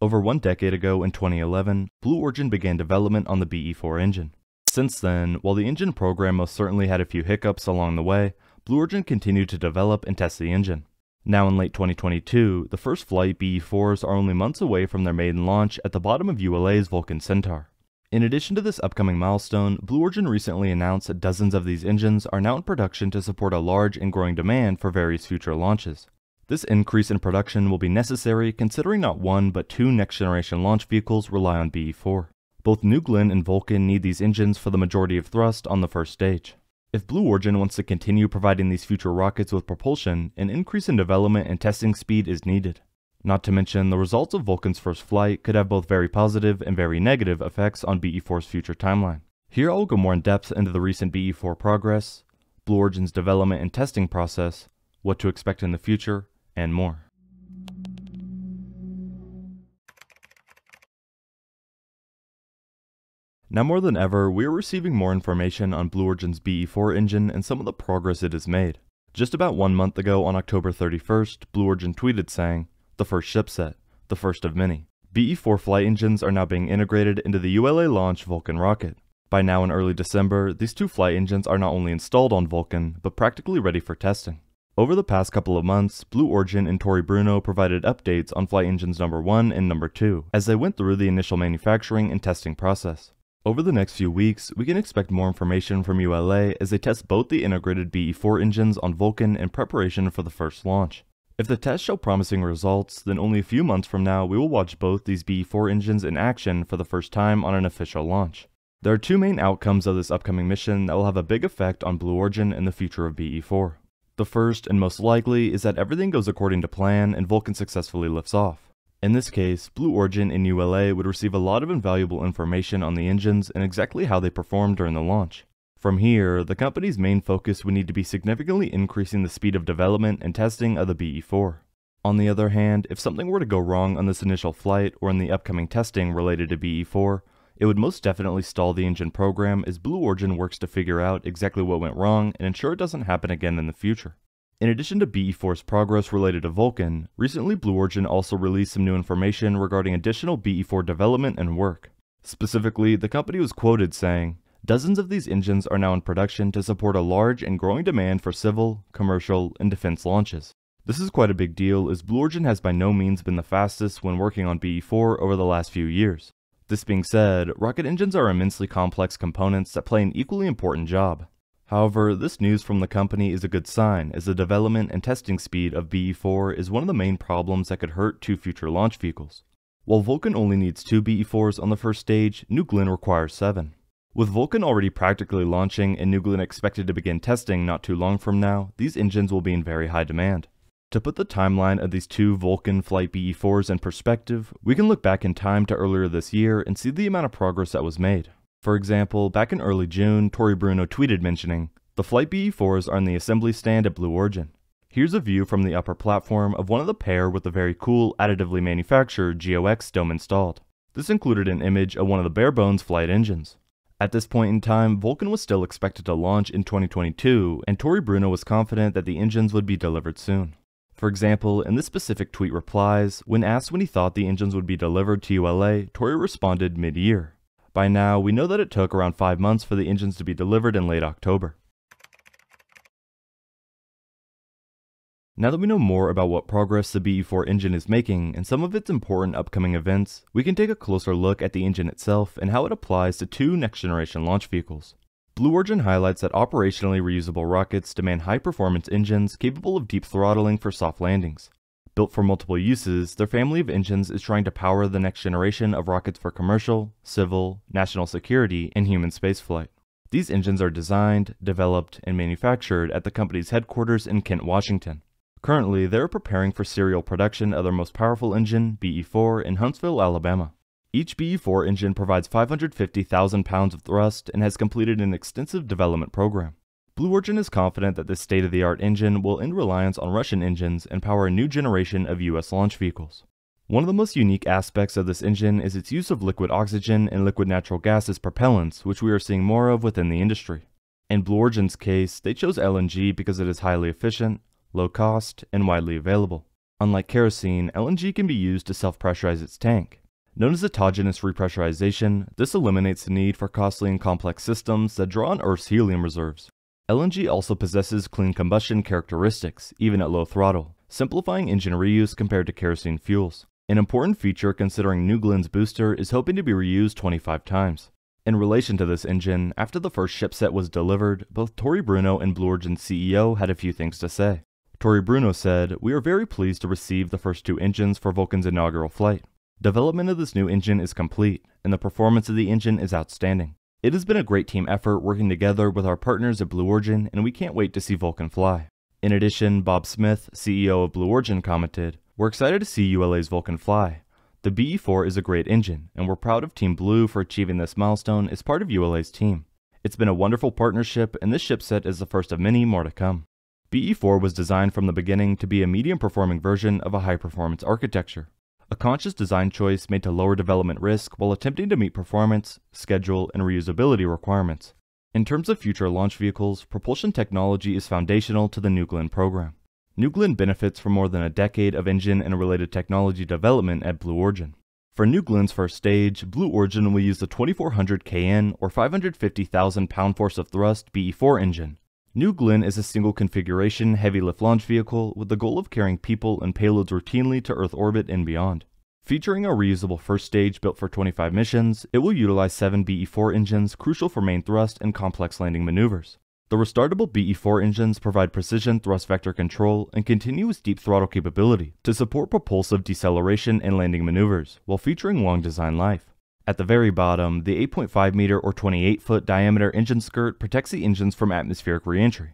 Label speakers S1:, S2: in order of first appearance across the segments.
S1: Over one decade ago in 2011, Blue Origin began development on the BE4 engine. Since then, while the engine program most certainly had a few hiccups along the way, Blue Origin continued to develop and test the engine. Now in late 2022, the first flight BE4s are only months away from their maiden launch at the bottom of ULA's Vulcan Centaur. In addition to this upcoming milestone, Blue Origin recently announced that dozens of these engines are now in production to support a large and growing demand for various future launches. This increase in production will be necessary considering not one but two next generation launch vehicles rely on BE4. Both New Glenn and Vulcan need these engines for the majority of thrust on the first stage. If Blue Origin wants to continue providing these future rockets with propulsion, an increase in development and testing speed is needed. Not to mention, the results of Vulcan's first flight could have both very positive and very negative effects on BE4's future timeline. Here I will go more in depth into the recent BE4 progress, Blue Origin's development and testing process, what to expect in the future, and more. Now more than ever, we are receiving more information on Blue Origin's BE4 engine and some of the progress it has made. Just about one month ago on October 31st, Blue Origin tweeted saying, the first shipset, the first of many. BE4 flight engines are now being integrated into the ULA launch Vulcan rocket. By now in early December, these two flight engines are not only installed on Vulcan, but practically ready for testing. Over the past couple of months, Blue Origin and Tory Bruno provided updates on flight engines number 1 and number 2 as they went through the initial manufacturing and testing process. Over the next few weeks, we can expect more information from ULA as they test both the integrated BE4 engines on Vulcan in preparation for the first launch. If the tests show promising results, then only a few months from now we will watch both these BE4 engines in action for the first time on an official launch. There are two main outcomes of this upcoming mission that will have a big effect on Blue Origin and the future of BE4. The first, and most likely, is that everything goes according to plan and Vulcan successfully lifts off. In this case, Blue Origin and ULA would receive a lot of invaluable information on the engines and exactly how they performed during the launch. From here, the company's main focus would need to be significantly increasing the speed of development and testing of the BE4. On the other hand, if something were to go wrong on this initial flight or in the upcoming testing related to BE4, it would most definitely stall the engine program as Blue Origin works to figure out exactly what went wrong and ensure it doesn't happen again in the future. In addition to BE4's progress related to Vulcan, recently Blue Origin also released some new information regarding additional BE4 development and work. Specifically, the company was quoted saying, Dozens of these engines are now in production to support a large and growing demand for civil, commercial, and defense launches. This is quite a big deal as Blue Origin has by no means been the fastest when working on BE4 over the last few years. This being said, rocket engines are immensely complex components that play an equally important job. However, this news from the company is a good sign as the development and testing speed of BE4 is one of the main problems that could hurt two future launch vehicles. While Vulcan only needs two BE4s on the first stage, New Glenn requires seven. With Vulcan already practically launching and New Glenn expected to begin testing not too long from now, these engines will be in very high demand. To put the timeline of these two Vulcan Flight BE4s in perspective, we can look back in time to earlier this year and see the amount of progress that was made. For example, back in early June, Tory Bruno tweeted mentioning, The Flight BE4s are in the assembly stand at Blue Origin. Here's a view from the upper platform of one of the pair with the very cool, additively manufactured GOX dome installed. This included an image of one of the bare bones flight engines. At this point in time, Vulcan was still expected to launch in 2022, and Tory Bruno was confident that the engines would be delivered soon. For example, in this specific tweet replies, when asked when he thought the engines would be delivered to ULA, Tory responded mid-year. By now, we know that it took around 5 months for the engines to be delivered in late October. Now that we know more about what progress the BE4 engine is making and some of its important upcoming events, we can take a closer look at the engine itself and how it applies to two next-generation launch vehicles. Blue Origin highlights that operationally reusable rockets demand high-performance engines capable of deep throttling for soft landings. Built for multiple uses, their family of engines is trying to power the next generation of rockets for commercial, civil, national security, and human spaceflight. These engines are designed, developed, and manufactured at the company's headquarters in Kent, Washington. Currently, they are preparing for serial production of their most powerful engine, BE-4, in Huntsville, Alabama. Each BE-4 engine provides 550,000 pounds of thrust and has completed an extensive development program. Blue Origin is confident that this state-of-the-art engine will end reliance on Russian engines and power a new generation of US launch vehicles. One of the most unique aspects of this engine is its use of liquid oxygen and liquid natural gas as propellants, which we are seeing more of within the industry. In Blue Origin's case, they chose LNG because it is highly efficient, low cost, and widely available. Unlike kerosene, LNG can be used to self-pressurize its tank. Known as autogenous repressurization, this eliminates the need for costly and complex systems that draw on Earth's helium reserves. LNG also possesses clean combustion characteristics, even at low throttle, simplifying engine reuse compared to kerosene fuels. An important feature considering New Glenn's booster is hoping to be reused 25 times. In relation to this engine, after the first shipset was delivered, both Tory Bruno and Blue Origin's CEO had a few things to say. Tory Bruno said, We are very pleased to receive the first two engines for Vulcan's inaugural flight. Development of this new engine is complete, and the performance of the engine is outstanding. It has been a great team effort working together with our partners at Blue Origin, and we can't wait to see Vulcan fly. In addition, Bob Smith, CEO of Blue Origin, commented, We're excited to see ULA's Vulcan fly. The BE-4 is a great engine, and we're proud of Team Blue for achieving this milestone as part of ULA's team. It's been a wonderful partnership, and this shipset is the first of many more to come. BE-4 was designed from the beginning to be a medium-performing version of a high-performance architecture a conscious design choice made to lower development risk while attempting to meet performance, schedule, and reusability requirements. In terms of future launch vehicles, propulsion technology is foundational to the New Glenn program. New Glenn benefits from more than a decade of engine and related technology development at Blue Origin. For New Glenn's first stage, Blue Origin will use the 2400 KN or 550,000 pound-force of thrust BE4 engine, New Glenn is a single configuration heavy lift launch vehicle with the goal of carrying people and payloads routinely to Earth orbit and beyond. Featuring a reusable first stage built for 25 missions, it will utilize 7 BE-4 engines crucial for main thrust and complex landing maneuvers. The restartable BE-4 engines provide precision thrust vector control and continuous deep throttle capability to support propulsive deceleration and landing maneuvers, while featuring long design life. At the very bottom, the 8.5 meter or 28 foot diameter engine skirt protects the engines from atmospheric reentry.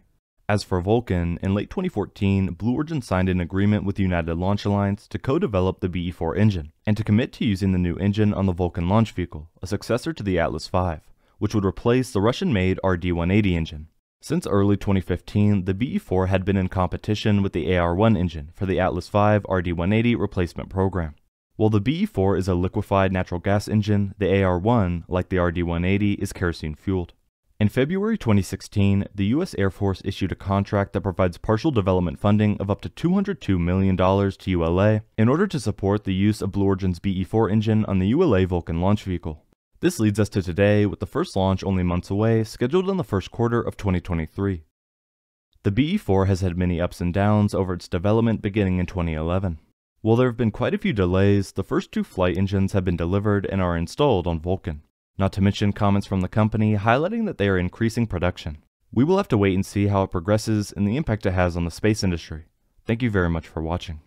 S1: As for Vulcan, in late 2014, Blue Origin signed an agreement with the United Launch Alliance to co-develop the BE-4 engine, and to commit to using the new engine on the Vulcan launch vehicle, a successor to the Atlas V, which would replace the Russian-made RD-180 engine. Since early 2015, the BE-4 had been in competition with the AR-1 engine for the Atlas V RD-180 replacement program. While the BE-4 is a liquefied natural gas engine, the AR-1, like the RD-180, is kerosene fueled. In February 2016, the U.S. Air Force issued a contract that provides partial development funding of up to $202 million to ULA in order to support the use of Blue Origin's BE-4 engine on the ULA Vulcan launch vehicle. This leads us to today, with the first launch only months away, scheduled in the first quarter of 2023. The BE-4 has had many ups and downs over its development beginning in 2011. While there have been quite a few delays, the first two flight engines have been delivered and are installed on Vulcan. Not to mention comments from the company highlighting that they are increasing production. We will have to wait and see how it progresses and the impact it has on the space industry. Thank you very much for watching.